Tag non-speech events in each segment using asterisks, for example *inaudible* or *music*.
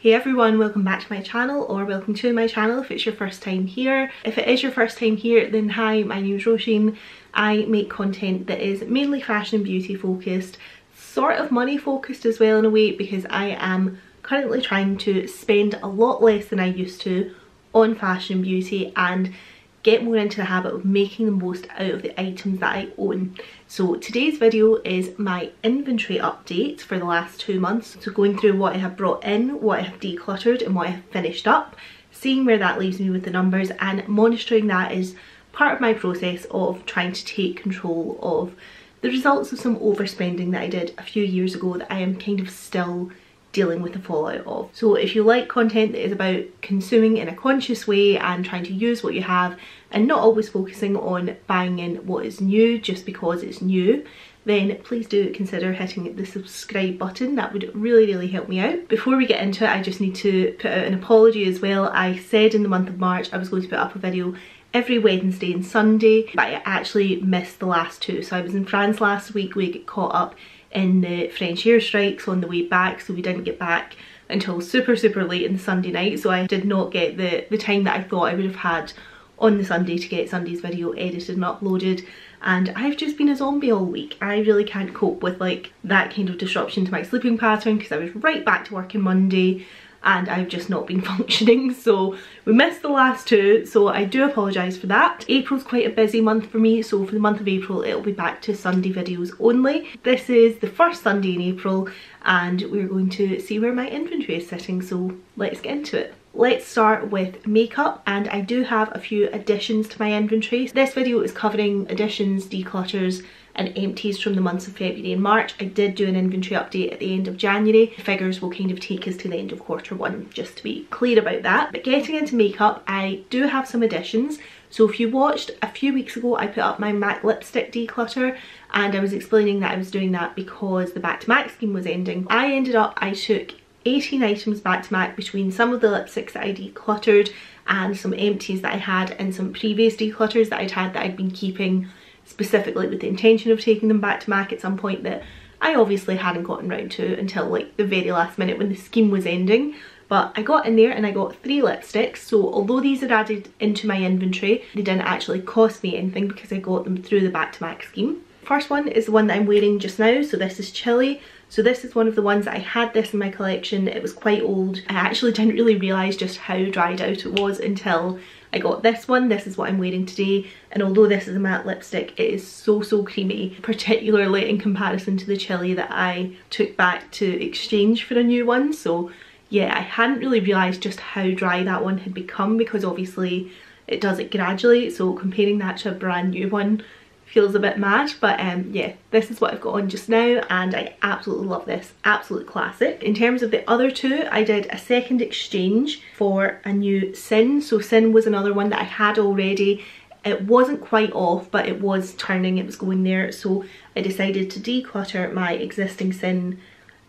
Hey everyone, welcome back to my channel or welcome to my channel if it's your first time here. If it is your first time here then hi, my name is Roisin. I make content that is mainly fashion and beauty focused, sort of money focused as well in a way because I am currently trying to spend a lot less than I used to on fashion and beauty and get more into the habit of making the most out of the items that I own. So today's video is my inventory update for the last two months. So going through what I have brought in, what I have decluttered and what I have finished up, seeing where that leaves me with the numbers and monitoring that is part of my process of trying to take control of the results of some overspending that I did a few years ago that I am kind of still dealing with the fallout of. So if you like content that is about consuming in a conscious way and trying to use what you have and not always focusing on buying in what is new just because it's new, then please do consider hitting the subscribe button. That would really, really help me out. Before we get into it, I just need to put out an apology as well. I said in the month of March I was going to put up a video every Wednesday and Sunday, but I actually missed the last two. So I was in France last week, we get caught up in the French air strikes on the way back so we didn't get back until super super late in the Sunday night. So I did not get the, the time that I thought I would have had on the Sunday to get Sunday's video edited and uploaded. And I've just been a zombie all week. I really can't cope with like that kind of disruption to my sleeping pattern because I was right back to work on Monday and I've just not been *laughs* functioning so we missed the last two so I do apologise for that. April's quite a busy month for me so for the month of April it'll be back to Sunday videos only. This is the first Sunday in April and we're going to see where my inventory is sitting so let's get into it. Let's start with makeup and I do have a few additions to my inventory. This video is covering additions, declutters and empties from the months of February and March. I did do an inventory update at the end of January. The figures will kind of take us to the end of quarter one, just to be clear about that. But getting into makeup, I do have some additions. So if you watched a few weeks ago, I put up my MAC lipstick declutter and I was explaining that I was doing that because the back to MAC scheme was ending. I ended up, I took 18 items back to MAC between some of the lipsticks that I decluttered and some empties that I had and some previous declutters that I'd had that I'd been keeping specifically with the intention of taking them back to MAC at some point that I obviously hadn't gotten round to until like the very last minute when the scheme was ending. But I got in there and I got three lipsticks. So although these are added into my inventory, they didn't actually cost me anything because I got them through the back to MAC scheme. First one is the one that I'm wearing just now. So this is Chili. So this is one of the ones that I had this in my collection. It was quite old. I actually didn't really realise just how dried out it was until I got this one, this is what I'm wearing today, and although this is a matte lipstick, it is so, so creamy, particularly in comparison to the chili that I took back to exchange for a new one. So yeah, I hadn't really realised just how dry that one had become because obviously it does it gradually, so comparing that to a brand new one feels a bit mad but um yeah this is what I've got on just now and I absolutely love this. Absolute classic. In terms of the other two I did a second exchange for a new Sin. So Sin was another one that I had already. It wasn't quite off but it was turning it was going there. So I decided to declutter my existing Sin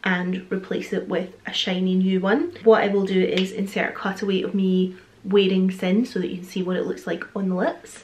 and replace it with a shiny new one. What I will do is insert a cutaway of me wearing Sin so that you can see what it looks like on the lips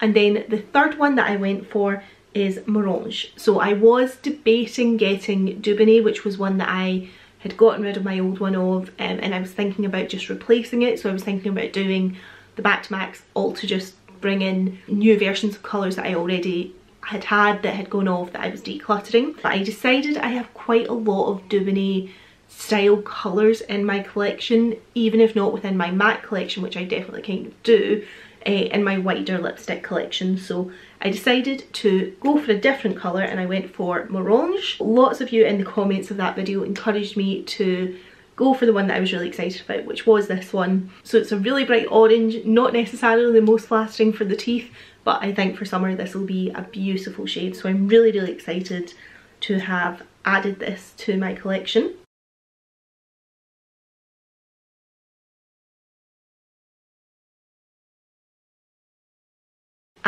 And then the third one that I went for is Morange. So I was debating getting Dubonnet, which was one that I had gotten rid of my old one of um, and I was thinking about just replacing it. So I was thinking about doing the Back to MACs all to just bring in new versions of colours that I already had had that had gone off that I was decluttering. But I decided I have quite a lot of Dubonnet style colours in my collection, even if not within my MAC collection, which I definitely kind of do uh, in my wider lipstick collection so I decided to go for a different colour and I went for Morange. Lots of you in the comments of that video encouraged me to go for the one that I was really excited about which was this one. So it's a really bright orange, not necessarily the most lasting for the teeth but I think for summer this will be a beautiful shade so I'm really really excited to have added this to my collection.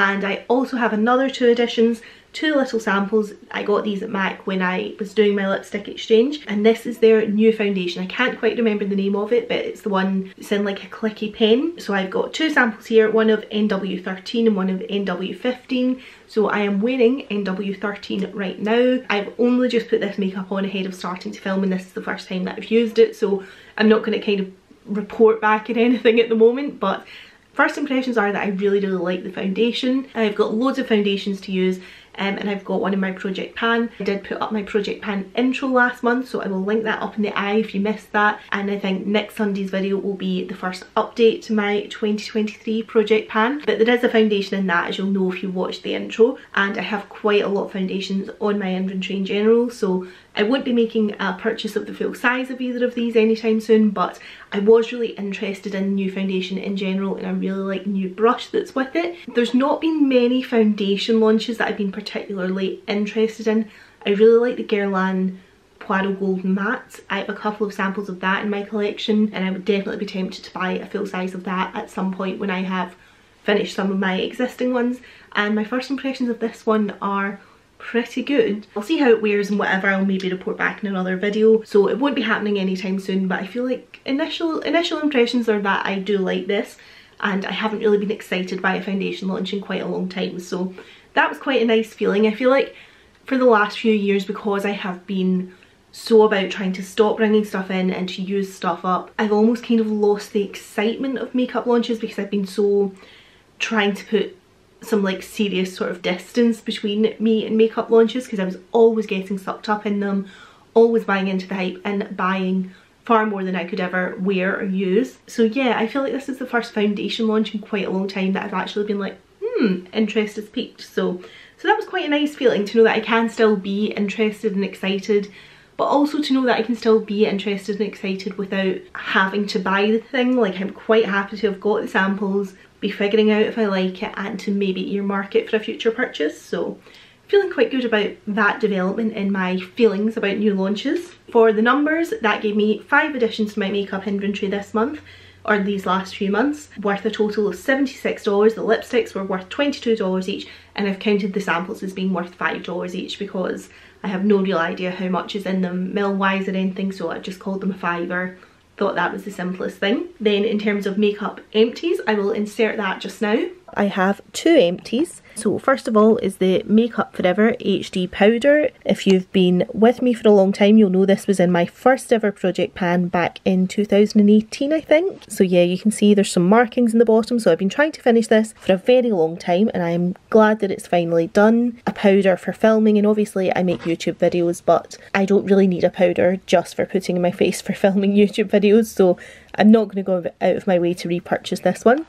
And I also have another two editions two little samples. I got these at MAC when I was doing my lipstick exchange and this is their new foundation. I can't quite remember the name of it but it's the one that's in like a clicky pen. So I've got two samples here, one of NW13 and one of NW15. So I am wearing NW13 right now. I've only just put this makeup on ahead of starting to film and this is the first time that I've used it so I'm not going to kind of report back at anything at the moment but First impressions are that I really really like the foundation. I've got loads of foundations to use um, and I've got one in my project pan. I did put up my project pan intro last month so I will link that up in the eye if you missed that and I think next Sunday's video will be the first update to my 2023 project pan but there is a foundation in that as you'll know if you watched the intro and I have quite a lot of foundations on my inventory in general so I won't be making a purchase of the full size of either of these anytime soon but I was really interested in new foundation in general and I really like new brush that's with it. There's not been many foundation launches that I've been particularly interested in. I really like the Guerlain Parure Gold Matte. I have a couple of samples of that in my collection and I would definitely be tempted to buy a full size of that at some point when I have finished some of my existing ones and my first impressions of this one are pretty good. I'll see how it wears and whatever, I'll maybe report back in another video. So it won't be happening anytime soon, but I feel like initial initial impressions are that I do like this and I haven't really been excited by a foundation launch in quite a long time. So that was quite a nice feeling. I feel like for the last few years, because I have been so about trying to stop bringing stuff in and to use stuff up, I've almost kind of lost the excitement of makeup launches because I've been so trying to put some like serious sort of distance between me and makeup launches because I was always getting sucked up in them, always buying into the hype and buying far more than I could ever wear or use. So yeah, I feel like this is the first foundation launch in quite a long time that I've actually been like, hmm, interest has peaked. So, so that was quite a nice feeling to know that I can still be interested and excited but also to know that I can still be interested and excited without having to buy the thing. Like I'm quite happy to have got the samples, be figuring out if I like it and to maybe earmark it for a future purchase. So feeling quite good about that development in my feelings about new launches. For the numbers, that gave me five additions to my makeup inventory this month or these last few months worth a total of $76 the lipsticks were worth $22 each and I've counted the samples as being worth $5 each because I have no real idea how much is in them mil wise or anything so I just called them a fiver thought that was the simplest thing. Then in terms of makeup empties, I will insert that just now. I have two empties. So first of all is the Makeup Forever HD powder. If you've been with me for a long time, you'll know this was in my first ever project pan back in 2018, I think. So yeah, you can see there's some markings in the bottom. So I've been trying to finish this for a very long time and I'm glad that it's finally done. A powder for filming and obviously I make YouTube videos, but I don't really need a powder just for putting in my *laughs* face for filming YouTube videos. So I'm not going to go out of my way to repurchase this one.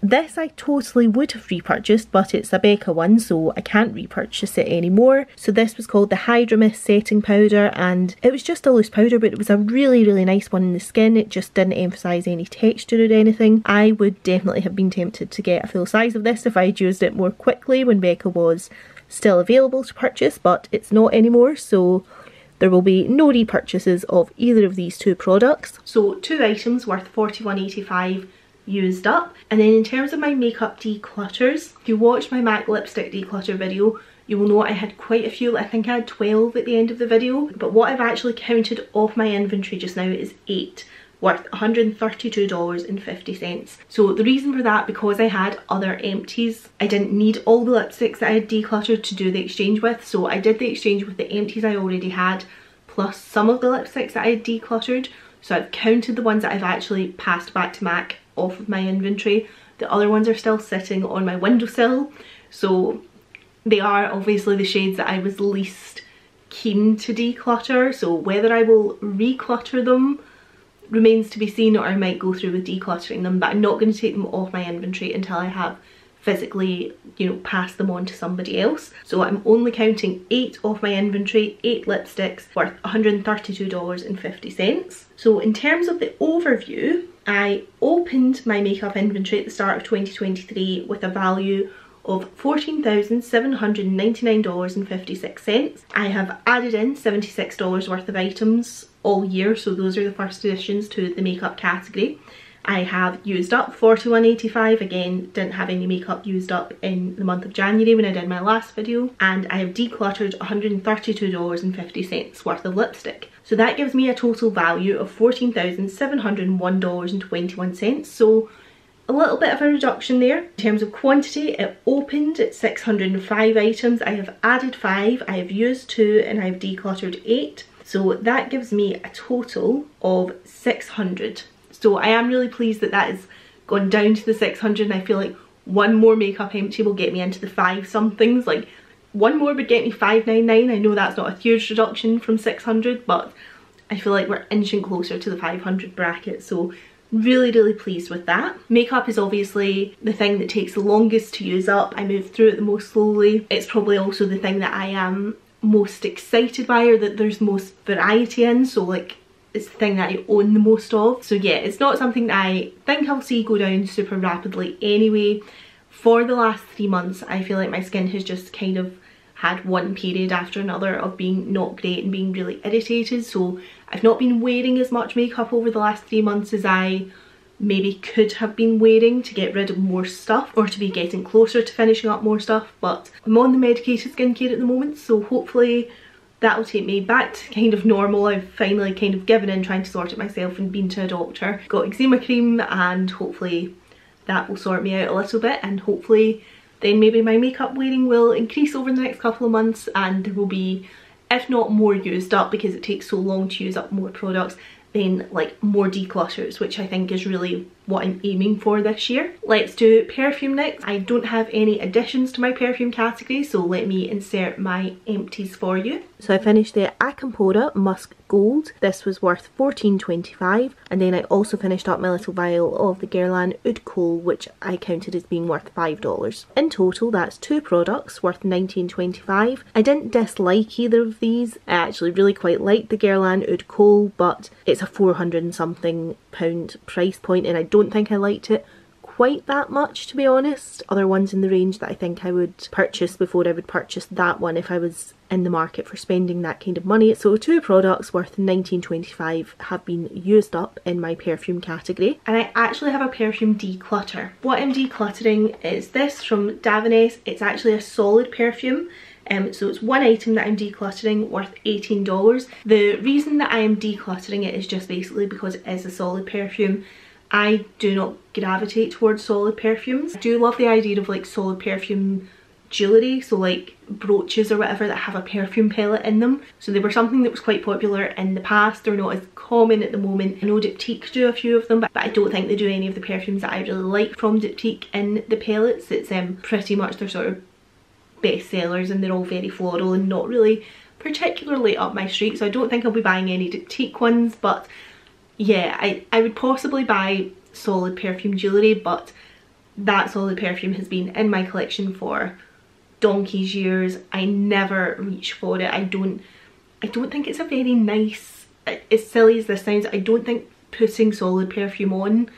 This I totally would have repurchased but it's a Becca one so I can't repurchase it anymore. So this was called the Hydra Setting Powder and it was just a loose powder but it was a really really nice one in the skin. It just didn't emphasise any texture or anything. I would definitely have been tempted to get a full size of this if I'd used it more quickly when Becca was still available to purchase but it's not anymore so there will be no repurchases of either of these two products. So two items worth 41.85 used up. And then in terms of my makeup declutters, if you watched my MAC lipstick declutter video, you will know I had quite a few, I think I had 12 at the end of the video, but what I've actually counted off my inventory just now is 8 worth $132.50. So the reason for that, because I had other empties, I didn't need all the lipsticks that I had decluttered to do the exchange with, so I did the exchange with the empties I already had, plus some of the lipsticks that I had decluttered, so I've counted the ones that I've actually passed back to MAC off of my inventory. The other ones are still sitting on my windowsill. So they are obviously the shades that I was least keen to declutter. So whether I will reclutter them remains to be seen or I might go through with decluttering them. But I'm not going to take them off my inventory until I have physically, you know, pass them on to somebody else. So I'm only counting eight off my inventory, eight lipsticks worth $132.50. So in terms of the overview, I opened my makeup inventory at the start of 2023 with a value of $14,799.56. I have added in $76 worth of items all year, so those are the first additions to the makeup category. I have used up 41.85 again didn't have any makeup used up in the month of January when I did my last video and I have decluttered $132.50 worth of lipstick so that gives me a total value of $14,701.21 so a little bit of a reduction there. In terms of quantity, it opened at 605 items. I have added 5, I have used 2 and I have decluttered 8. So that gives me a total of 600. So I am really pleased that that has gone down to the 600 and I feel like one more makeup empty will get me into the 5 somethings. Like one more would get me 599. I know that's not a huge reduction from 600 but I feel like we're inching closer to the 500 bracket. So really really pleased with that makeup is obviously the thing that takes the longest to use up i move through it the most slowly it's probably also the thing that i am most excited by or that there's most variety in so like it's the thing that I own the most of so yeah it's not something that I think I'll see go down super rapidly anyway for the last three months I feel like my skin has just kind of had one period after another of being not great and being really irritated so I've not been wearing as much makeup over the last three months as I maybe could have been wearing to get rid of more stuff or to be getting closer to finishing up more stuff but I'm on the medicated skincare at the moment so hopefully that'll take me back to kind of normal. I've finally kind of given in trying to sort it myself and been to a doctor. Got eczema cream and hopefully that will sort me out a little bit and hopefully then maybe my makeup wearing will increase over the next couple of months and will be if not more used up because it takes so long to use up more products then like more declutters which I think is really what I'm aiming for this year. Let's do perfume next. I don't have any additions to my perfume category so let me insert my empties for you. So I finished the Acampora Musk Gold. This was worth 14.25 and then I also finished up my little vial of the Guerlain Oud Kohl which I counted as being worth $5. In total that's two products worth 19.25. I didn't dislike either of these. I actually really quite liked the Guerlain Oud Kohl but it's a 400 and something pound price point and I don't think I liked it quite that much to be honest. Other ones in the range that I think I would purchase before I would purchase that one if I was in the market for spending that kind of money. So two products worth 19.25 have been used up in my perfume category. And I actually have a perfume declutter. What I'm decluttering is this from Davines. It's actually a solid perfume. Um, so it's one item that I'm decluttering worth $18. The reason that I am decluttering it is just basically because it is a solid perfume I do not gravitate towards solid perfumes. I do love the idea of like solid perfume jewellery, so like brooches or whatever that have a perfume pellet in them. So they were something that was quite popular in the past, they're not as common at the moment. I know Diptyque do a few of them, but I don't think they do any of the perfumes that I really like from Diptyque in the pellets. It's um, pretty much their sort of best sellers and they're all very floral and not really particularly up my street. So I don't think I'll be buying any Diptyque ones, but yeah, I, I would possibly buy solid perfume jewellery, but that solid perfume has been in my collection for donkey's years. I never reach for it. I don't, I don't think it's a very nice, as silly as this sounds, I don't think putting solid perfume on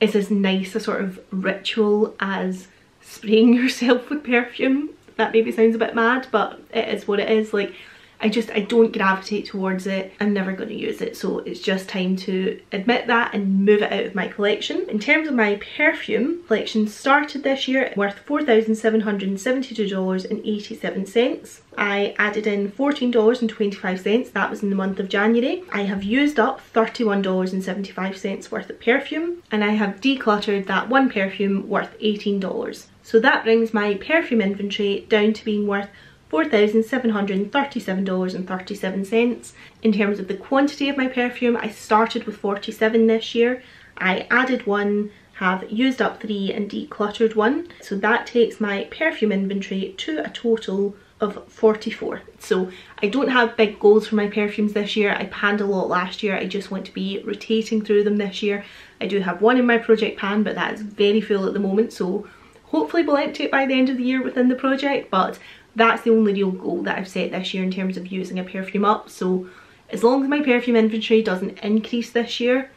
is as nice a sort of ritual as spraying *laughs* yourself with perfume. That maybe sounds a bit mad, but it is what it is. Like, I just, I don't gravitate towards it. I'm never going to use it. So it's just time to admit that and move it out of my collection. In terms of my perfume collection started this year worth $4,772.87. I added in $14.25, that was in the month of January. I have used up $31.75 worth of perfume and I have decluttered that one perfume worth $18. So that brings my perfume inventory down to being worth $4,737.37. In terms of the quantity of my perfume, I started with 47 this year. I added one, have used up three and decluttered one. So that takes my perfume inventory to a total of 44. So I don't have big goals for my perfumes this year. I panned a lot last year. I just want to be rotating through them this year. I do have one in my project pan, but that is very full at the moment. So hopefully we'll empty it by the end of the year within the project. But that's the only real goal that I've set this year in terms of using a perfume up. So as long as my perfume inventory doesn't increase this year,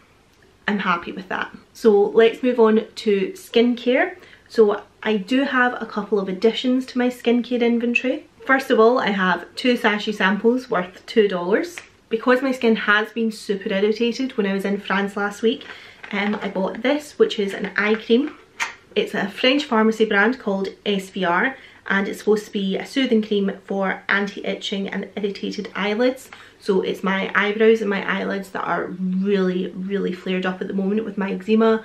I'm happy with that. So let's move on to skincare. So I do have a couple of additions to my skincare inventory. First of all, I have two Sachi samples worth $2. Because my skin has been super irritated when I was in France last week, um, I bought this which is an eye cream. It's a French pharmacy brand called SVR and it's supposed to be a soothing cream for anti-itching and irritated eyelids. So it's my eyebrows and my eyelids that are really, really flared up at the moment with my eczema.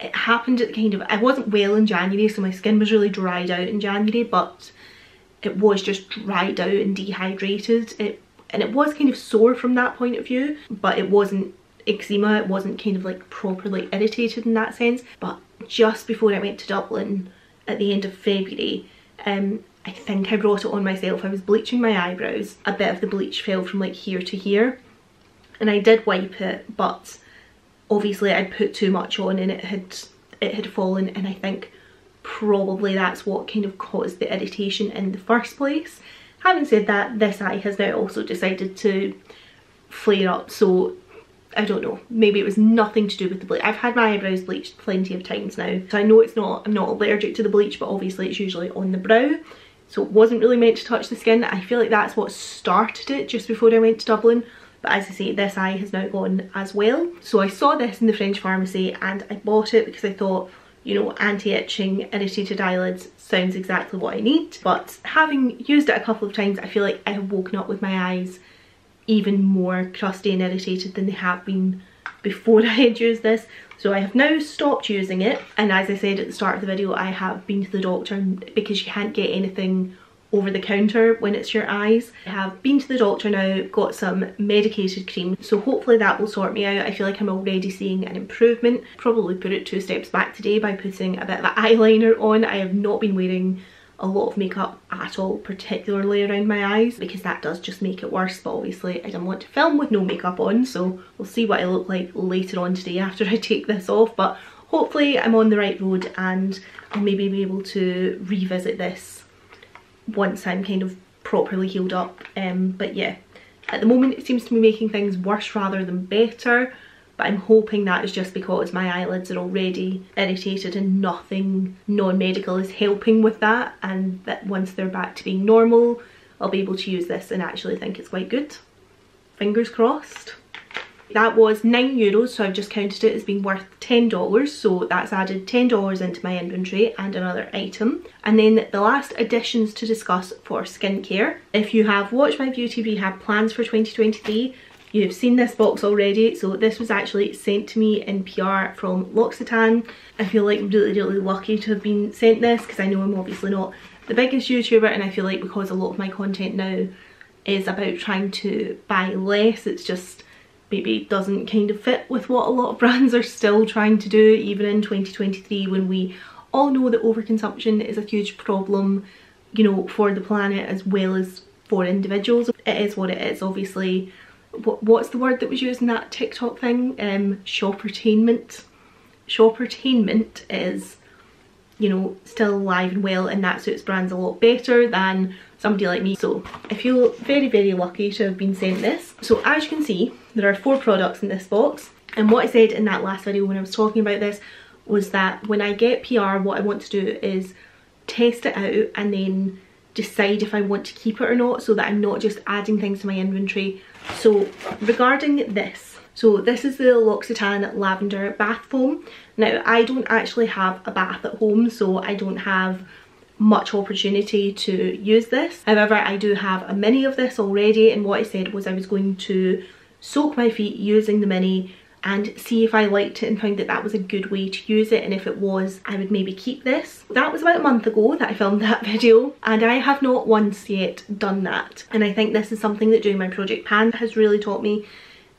It happened at the kind of, I wasn't well in January so my skin was really dried out in January but it was just dried out and dehydrated. It And it was kind of sore from that point of view but it wasn't eczema, it wasn't kind of like properly irritated in that sense. But just before I went to Dublin at the end of February um, I think I brought it on myself. I was bleaching my eyebrows. A bit of the bleach fell from like here to here. And I did wipe it, but obviously I'd put too much on and it had it had fallen and I think probably that's what kind of caused the irritation in the first place. Having said that, this eye has now also decided to flare up so I don't know, maybe it was nothing to do with the bleach. I've had my eyebrows bleached plenty of times now, so I know it's not, I'm not allergic to the bleach, but obviously it's usually on the brow, so it wasn't really meant to touch the skin. I feel like that's what started it just before I went to Dublin, but as I say, this eye has now gone as well. So I saw this in the French pharmacy and I bought it because I thought, you know, anti-itching, irritated eyelids sounds exactly what I need. But having used it a couple of times, I feel like I have woken up with my eyes even more crusty and irritated than they have been before *laughs* I had used this. So I have now stopped using it and as I said at the start of the video I have been to the doctor because you can't get anything over the counter when it's your eyes. I have been to the doctor now, got some medicated cream, so hopefully that will sort me out. I feel like I'm already seeing an improvement. Probably put it two steps back today by putting a bit of *laughs* eyeliner on. I have not been wearing a lot of makeup at all, particularly around my eyes, because that does just make it worse. But obviously I didn't want to film with no makeup on, so we'll see what I look like later on today after I *laughs* take this off. But hopefully I'm on the right road and I'll maybe be able to revisit this once I'm kind of properly healed up. Um, but yeah, at the moment it seems to be making things worse rather than better but I'm hoping that is just because my eyelids are already irritated and nothing non-medical is helping with that and that once they're back to being normal I'll be able to use this and actually think it's quite good. Fingers crossed. That was 9 euros so I've just counted it as being worth $10 so that's added $10 into my inventory and another item. And then the last additions to discuss for skincare. If you have watched my beauty rehab plans for 2023 You've seen this box already, so this was actually sent to me in PR from L'Occitane. I feel like I'm really, really lucky to have been sent this because I know I'm obviously not the biggest YouTuber and I feel like because a lot of my content now is about trying to buy less, it's just maybe doesn't kind of fit with what a lot of *laughs* brands are still trying to do even in 2023 when we all know that overconsumption is a huge problem, you know, for the planet as well as for individuals. It is what it is, obviously what's the word that was used in that TikTok thing? Um, shoppertainment. Shoppertainment is, you know, still alive and well and that suits brands a lot better than somebody like me. So I feel very, very lucky to have been sent this. So as you can see, there are four products in this box. And what I said in that last video when I was talking about this was that when I get PR, what I want to do is test it out and then decide if I want to keep it or not so that I'm not just adding things to my inventory. So regarding this, so this is the L'Occitane Lavender Bath Foam. Now I don't actually have a bath at home so I don't have much opportunity to use this. However, I do have a mini of this already and what I said was I was going to soak my feet using the mini and see if I liked it and found that that was a good way to use it and if it was I would maybe keep this. That was about a month ago that I filmed that *laughs* video and I have not once yet done that and I think this is something that doing my project pan has really taught me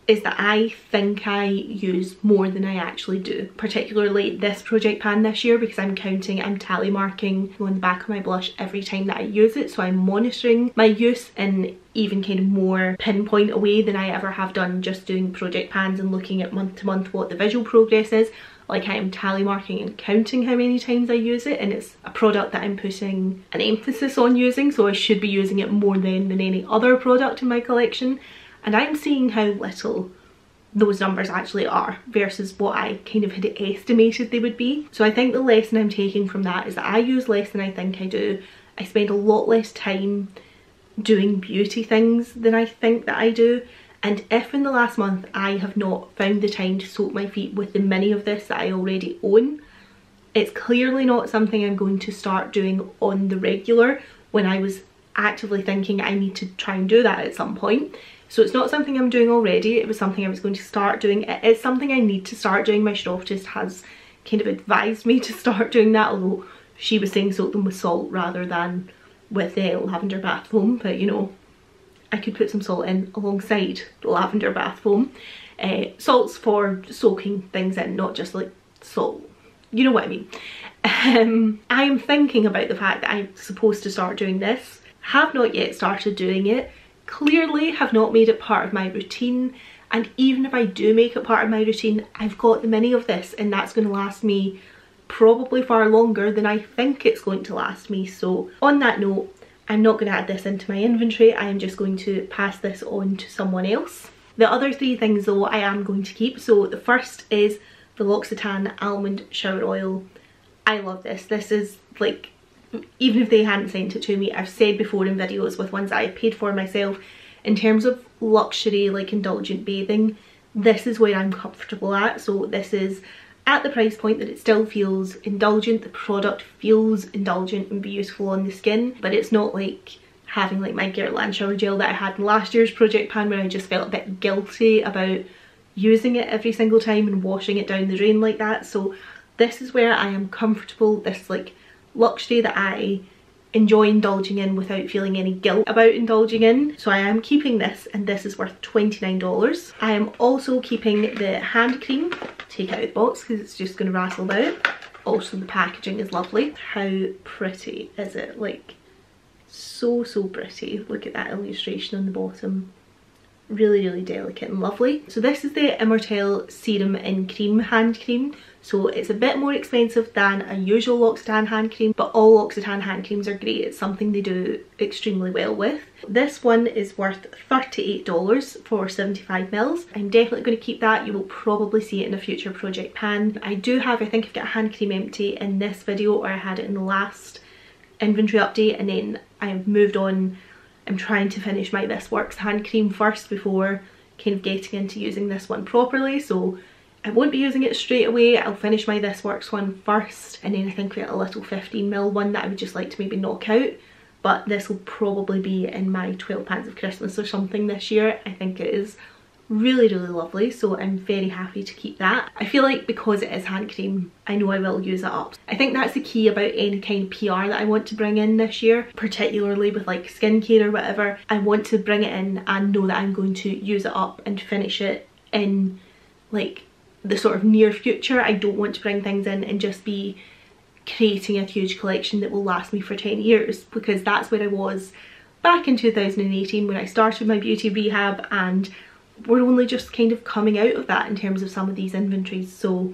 is that I think I use more than I actually do. Particularly this project pan this year because I'm counting, I'm tally marking on the back of my blush every time that I use it. So I'm monitoring my use in even kind of more pinpoint a way than I ever have done just doing project pans and looking at month to month what the visual progress is. Like I am tally marking and counting how many times I use it and it's a product that I'm putting an emphasis on using so I should be using it more than, than any other product in my collection and I'm seeing how little those numbers actually are versus what I kind of had estimated they would be. So I think the lesson I'm taking from that is that I use less than I think I do. I spend a lot less time doing beauty things than I think that I do And if in the last month I have not found the time to soak my feet with the mini of this that I already own, it's clearly not something I'm going to start doing on the regular when I was actively thinking I need to try and do that at some point. So it's not something I'm doing already, it was something I was going to start doing. It's something I need to start doing. My chiropodist has kind of advised me *laughs* to start doing that, although she was saying soak them with salt rather than with the lavender bath foam, but you know, I could put some salt in alongside the lavender bath foam. Uh, salt's for soaking things in, not just like salt. You know what I mean. Um, I'm thinking about the fact that I'm supposed to start doing this. Have not yet started doing it. Clearly have not made it part of my routine. And even if I do make it part of my routine, I've got the mini of this and that's going to last me probably far longer than I think it's going to last me. So on that note, I'm not going to add this into my inventory. I am just going to pass this on to someone else. The other three things though I am going to keep. So the first is the L'Occitane Almond Shower Oil. I love this. This is like, even if they hadn't sent it to me, I've said before in videos with ones that I paid for myself, in terms of luxury, like indulgent bathing, this is where I'm comfortable at. So this is at the price point that it still feels indulgent. The product feels indulgent and beautiful on the skin, but it's not like having like my Guerlain shower gel that I had in last year's project pan where I just felt a bit guilty about using it every single time and washing it down the drain like that. So this is where I am comfortable, this like luxury that I enjoy indulging in without feeling any guilt about indulging in. So I am keeping this and this is worth $29. I am also keeping the hand cream, take out of the box because it's just going to rattle about. Also the packaging is lovely. How pretty is it? Like so so pretty. Look at that illustration on the bottom really really delicate and lovely. So this is the Immortelle Serum in Cream hand cream. So it's a bit more expensive than a usual L'Occitane hand cream, but all L'Occitane hand creams are great. It's something they do extremely well with. This one is worth $38 for 75 mils. I'm definitely going to keep that. You will probably see it in a future project pan. I do have, I think I've got a hand cream empty in this video or I had it in the last inventory update and then I've moved on I'm trying to finish my This Works hand cream first before kind of getting into using this one properly. So I won't be using it straight away. I'll finish my This Works one first and then I think we have a little 15ml one that I would just like to maybe knock out. But this will probably be in my 12 pans of Christmas or something this year. I think it is really really lovely so I'm very happy to keep that. I feel like because it is hand cream I know I will use it up. I think that's the key about any kind of PR that I want to bring in this year particularly with like skincare or whatever. I want to bring it in and know that I'm going to use it up and finish it in like the sort of near future. I don't want to bring things in and just be creating a huge collection that will last me for 10 years because that's where I was back in 2018 when I started my beauty rehab and we're only just kind of coming out of that in terms of some of these inventories. So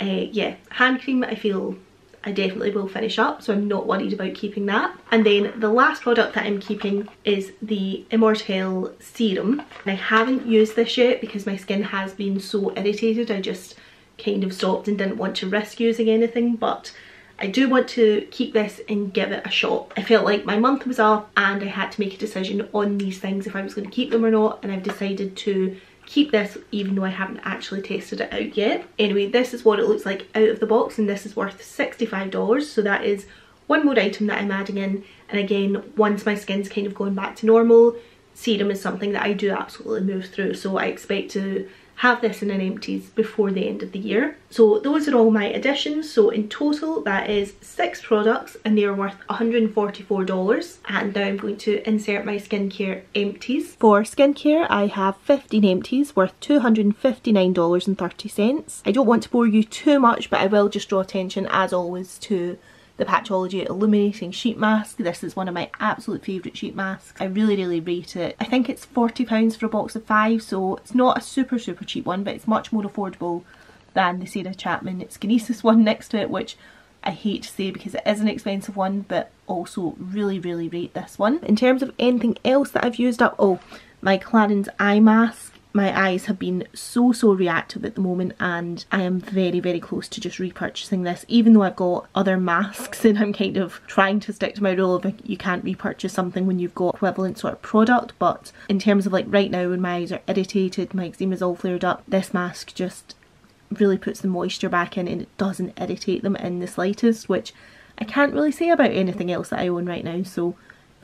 uh, yeah hand cream I feel I definitely will finish up so I'm not worried about keeping that. And then the last product that I'm keeping is the Immortelle serum. And I haven't used this yet because my skin has been so irritated I just kind of stopped and didn't want to risk using anything but I do want to keep this and give it a shot. I felt like my month was up and I had to make a decision on these things if I was going to keep them or not and I've decided to keep this even though I haven't actually tested it out yet. Anyway, this is what it looks like out of the box and this is worth $65 so that is one more item that I'm adding in and again once my skin's kind of going back to normal serum is something that I do absolutely move through so I expect to have this in an empties before the end of the year. So those are all my additions. So in total that is six products and they are worth $144. And now I'm going to insert my skincare empties. For skincare I have 15 empties worth $259.30. I don't want to bore you too much but I will just draw attention as always to the Patchology Illuminating Sheet Mask. This is one of my absolute favourite sheet masks. I really, really rate it. I think it's £40 for a box of five, so it's not a super, super cheap one, but it's much more affordable than the Sarah Chapman Skinesis one next to it, which I hate to say because it is an expensive one, but also really, really rate this one. In terms of anything else that I've used up, oh, my Clarins eye mask my eyes have been so so reactive at the moment and I am very very close to just repurchasing this. Even though I've got other masks *laughs* and I'm kind of trying to stick to my rule of you can't repurchase something when you've got equivalent sort of product but in terms of like right now when my eyes are irritated, my eczema is all flared up, this mask just really puts the moisture back in and it doesn't irritate them in the slightest which I can't really say about anything else that I own right now so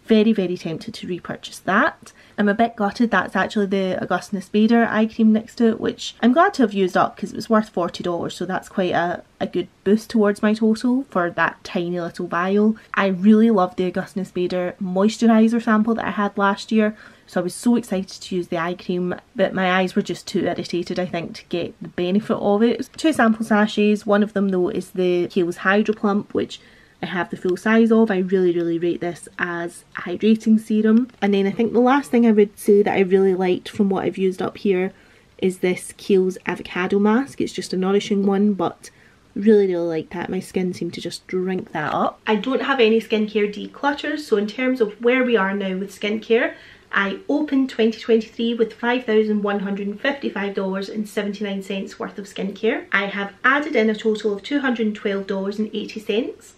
very very tempted to repurchase that. I'm a bit gutted that's actually the Augustinus Bader eye cream next to it which I'm glad to have used up because it was worth $40 so that's quite a, a good boost towards my total for that tiny little vial. I really love the Augustinus Bader moisturiser sample that I had last year so I was so excited to use the eye cream but my eyes were just too irritated I think to get the benefit of it. Two sample sachets, one of them though is the Kiehl's Hydro Plump which I have the full size of. I really, really rate this as a hydrating serum. And then I think the last thing I would say that I really liked from what I've used up here is this Kiehl's Avocado Mask. It's just a nourishing one, but really really like that my skin seemed to just drink that up i don't have any skincare declutters so in terms of where we are now with skincare I opened 2023 with $5,155.79 worth of skincare. I have added in a total of $212.80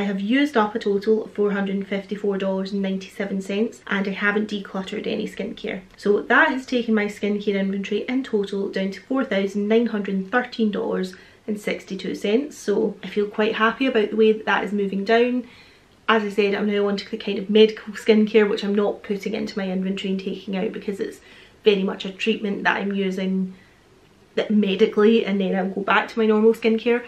I have used up a total of $454.97 and I haven't decluttered any skincare. So that has taken my skincare inventory in total down to $4,913.62. So I feel quite happy about the way that that is moving down. As I said, I'm now on to the kind of medical skincare which I'm not putting into my inventory and taking out because it's very much a treatment that I'm using that medically and then I'll go back to my normal skincare.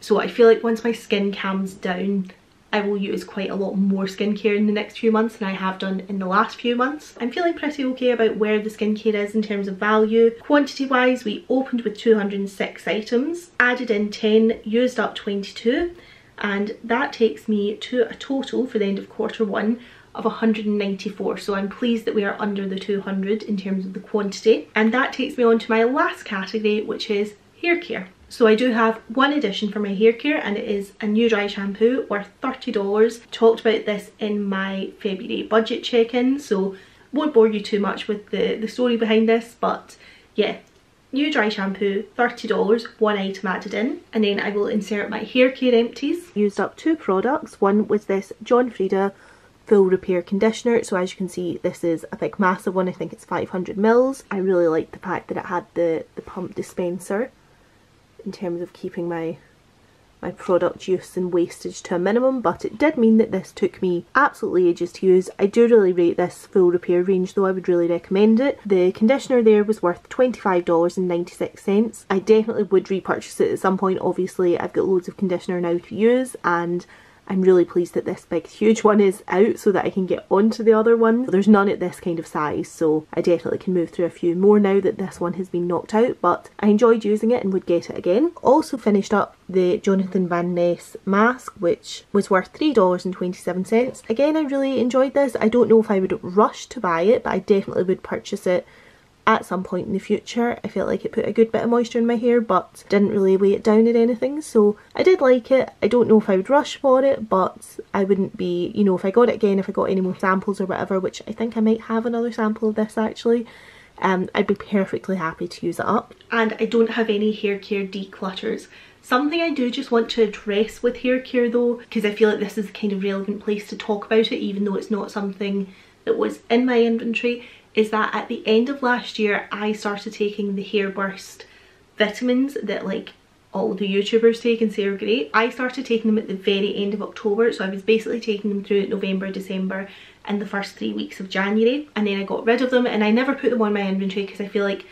So I feel like once my skin calms down, I will use quite a lot more skincare in the next few months than I have done in the last few months. I'm feeling pretty okay about where the skincare is in terms of value. Quantity wise, we opened with 206 items, added in 10, used up 22, and that takes me to a total for the end of quarter one of 194 so I'm pleased that we are under the 200 in terms of the quantity and that takes me on to my last category which is hair care. So I do have one addition for my hair care and it is a new dry shampoo worth $30. Talked about this in my February budget check-in so won't bore you too much with the, the story behind this but yeah new dry shampoo $30 one item added in and then I will insert my hair care empties. Used up two products one was this John Frieda full repair conditioner so as you can see this is a big massive one I think it's 500 mils I really like the fact that it had the the pump dispenser in terms of keeping my my product use and wastage to a minimum but it did mean that this took me absolutely ages to use. I do really rate this full repair range though I would really recommend it. The conditioner there was worth $25.96. I definitely would repurchase it at some point obviously I've got loads of conditioner now to use and I'm really pleased that this big huge one is out so that I can get onto the other one. There's none at this kind of size so I definitely can move through a few more now that this one has been knocked out but I enjoyed using it and would get it again. Also finished up the Jonathan Van Ness mask which was worth $3.27. Again I really enjoyed this. I don't know if I would rush to buy it but I definitely would purchase it at some point in the future. I felt like it put a good bit of moisture in my hair but didn't really weigh it down or anything so I did like it. I don't know if I would rush for it but I wouldn't be, you know, if I got it again, if I got any more samples or whatever, which I think I might have another sample of this actually, um, I'd be perfectly happy to use it up. And I don't have any hair care declutters. Something I do just want to address with hair care though, because I feel like this is the kind of relevant place to talk about it even though it's not something that was in my inventory, is that at the end of last year I started taking the Hairburst vitamins that like all the YouTubers take and say are great. I started taking them at the very end of October so I was basically taking them through November, December and the first three weeks of January and then I got rid of them and I never put them on my inventory because I feel like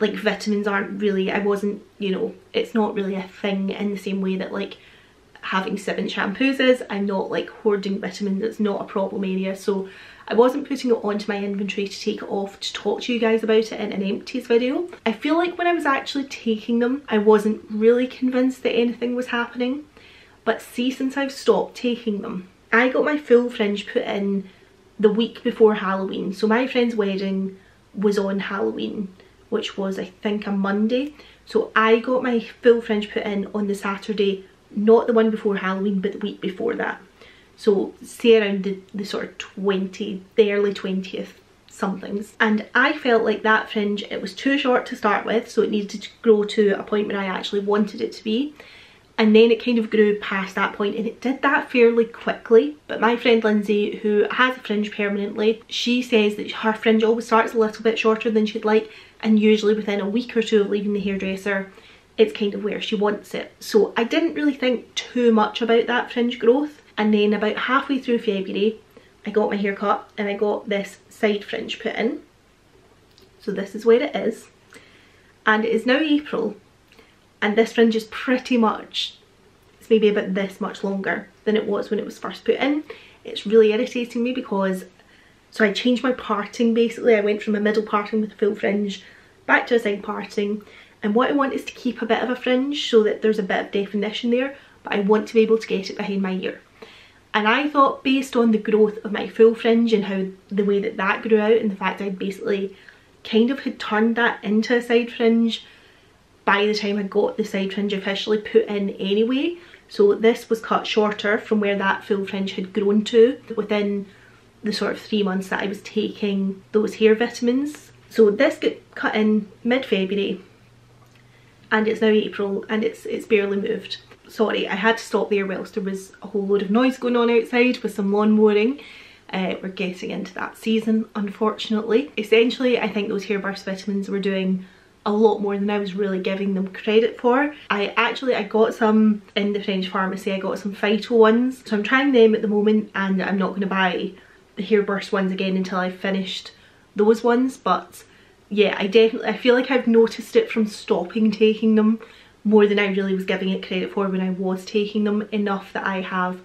like vitamins aren't really, I wasn't, you know, it's not really a thing in the same way that like having seven shampoos is. I'm not like hoarding vitamins, it's not a problem area so I wasn't putting it onto my inventory to take it off to talk to you guys about it in an empties video. I feel like when I was actually taking them, I wasn't really convinced that anything was happening. But see, since I've stopped taking them, I got my full fringe put in the week before Halloween. So my friend's wedding was on Halloween, which was I think a Monday. So I got my full fringe put in on the Saturday, not the one before Halloween, but the week before that. So say around the, the sort of 20, the early 20th somethings. And I felt like that fringe it was too short to start with so it needed to grow to a point where I actually wanted it to be. And then it kind of grew past that point and it did that fairly quickly. But my friend Lindsay who has a fringe permanently she says that her fringe always starts a little bit shorter than she'd like and usually within a week or two of leaving the hairdresser it's kind of where she wants it. So I didn't really think too much about that fringe growth and then about halfway through February I got my hair cut and I got this side fringe put in. So this is where it is. And it is now April. And this fringe is pretty much it's maybe about this much longer than it was when it was first put in. It's really irritating me because so I changed my parting basically. I went from a middle parting with a full fringe back to a side parting. And what I want is to keep a bit of a fringe so that there's a bit of definition there but I want to be able to get it behind my ear and I thought based on the growth of my full fringe and how the way that that grew out and the fact I'd basically kind of had turned that into a side fringe by the time I got the side fringe officially put in anyway. So this was cut shorter from where that full fringe had grown to within the sort of three months that I was taking those hair vitamins. So this got cut in mid-February and it's now April and it's it's barely moved. Sorry, I had to stop there whilst there was a whole load of noise going on outside with some lawn mowing. Uh, we're getting into that season, unfortunately. Essentially, I think those Hairburst vitamins were doing a lot more than I was really giving them credit for. I actually, I got some in the French pharmacy, I got some Phyto ones. So I'm trying them at the moment and I'm not going to buy the Hairburst ones again until I've finished those ones. But yeah, I definitely, I feel like I've noticed it from stopping taking them more than I really was giving it credit for when I was taking them enough that I have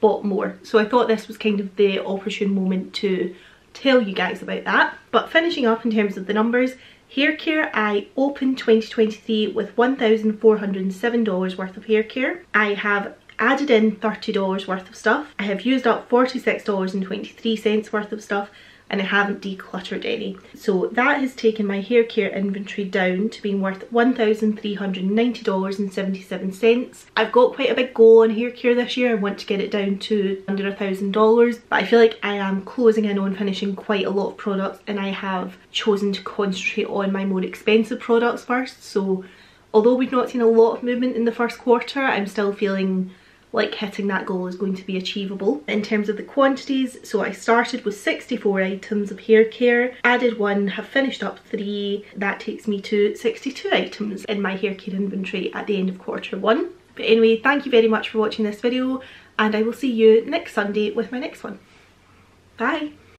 bought more. So I thought this was kind of the opportune moment to tell you guys about that. But finishing up in terms of the numbers, Hair care, I opened 2023 with $1,407 worth of hair care. I have added in $30 worth of stuff. I have used up $46.23 worth of stuff and I haven't decluttered any. So that has taken my hair care inventory down to being worth $1,390.77. I've got quite a big goal on hair care this year. I want to get it down to under a thousand dollars but I feel like I am closing in on finishing quite a lot of products and I have chosen to concentrate on my more expensive products first so although we've not seen a lot of movement in the first quarter I'm still feeling like hitting that goal is going to be achievable. In terms of the quantities, so I started with 64 items of hair care, added one, have finished up three. That takes me to 62 items in my hair care inventory at the end of quarter one. But anyway, thank you very much for watching this video and I will see you next Sunday with my next one. Bye!